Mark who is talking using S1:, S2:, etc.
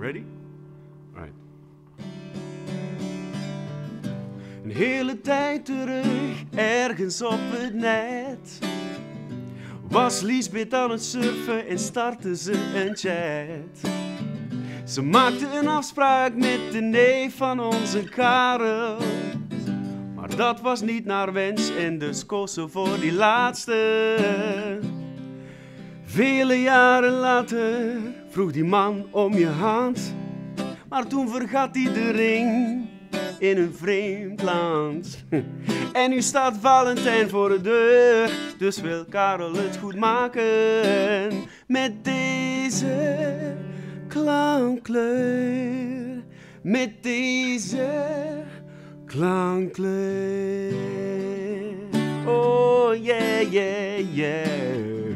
S1: Ready? Right. Een hele tijd terug, ergens op het net. Was Liesbeth aan het surfen en startte ze een chat. Ze maakte een afspraak met de neef van onze Karel. Maar dat was niet naar wens en dus koos ze voor die laatste. Vele jaren later vroeg die man om je hand. Maar toen vergat hij de ring in een vreemd land. En nu staat Valentijn voor de deur, dus wil Karel het goed maken met deze klankkleur. Met deze klankkleur. Oh yeah, yeah, yeah.